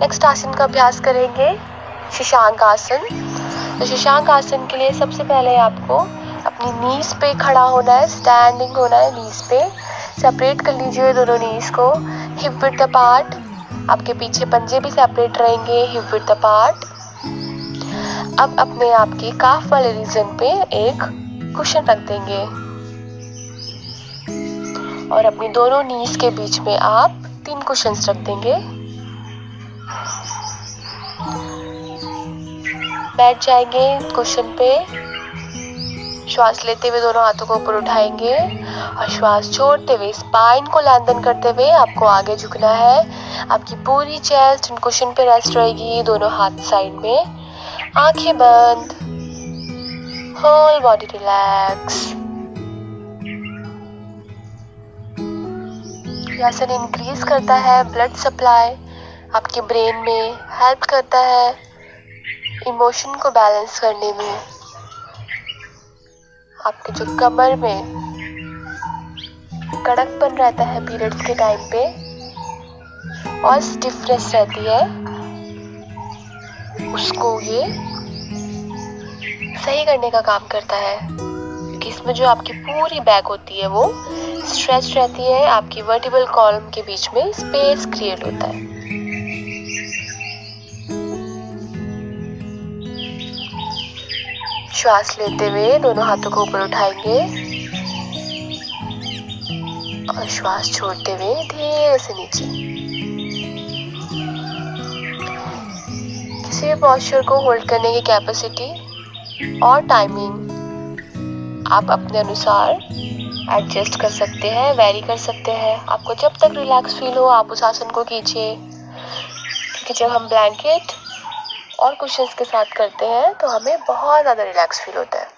Next आसन का अभ्यास करेंगे, शशांक आसन। तो शशांक आसन के लिए सबसे पहले आपको अपनी नीज पे खड़ा होना है स्टैंडिंग होना है नीज पे। सेपरेट कर लीजिए दोनों नीज को हिप विथ द पार्ट आपके पीछे पंजे भी सेपरेट रहेंगे हिप विथ द पार्ट अब अपने आप आपके काफ वाले रीजन पे एक कुशन रख देंगे। और अपनी दोनों नीज के बीच में आप तीन कुशंस रख देंगे। बैठ जाएँगे कुशन पे। श्वास लेते हुए दोनों हाथों को ऊपर उठाएँगे और श्वास छोड़ते हुए स्पाइन को लैंदन करते हुए आपको आगे झुकना है। आपकी पूरी चेस्ट कुशन पे रेस्ट रहेगी दोनों हाथ साइड में। आँखें बंद। होल बॉडी रिलैक्स आसन इंक्रीज करता है ब्लड सप्लाई आपके ब्रेन में हेल्प करता है इमोशन को बैलेंस करने में। आपके जो कमर में कड़कपन रहता है पीरियड्स के टाइम पे, और स्टिफनेस रहती है। उसको ये सही करने का काम करता है। क्योंकि इसमें जो आपकी पूरी बैक होती है, वो स्ट्रेच रहती है, आपकी वर्टिबल कॉलम के बीच में स्पेस क्रिएट होता है। श्वास लेते हुए दोनों हाथों को ऊपर उठाएँगे और श्वास छोड़ते हुए धीरे से नीचे। किसी पॉस्चर को होल्ड करने की कैपेसिटी और टाइमिंग आप अपने अनुसार एडजस्ट कर सकते हैं वेरी कर सकते हैं। आपको जब तक रिलैक्स फील हो, आप उस आसन को कीजिए क्योंकि जब हम ब्लैंकेट और कुशंस के साथ करते हैं तो हमें बहुत ज़्यादा रिलैक्स फील होता है।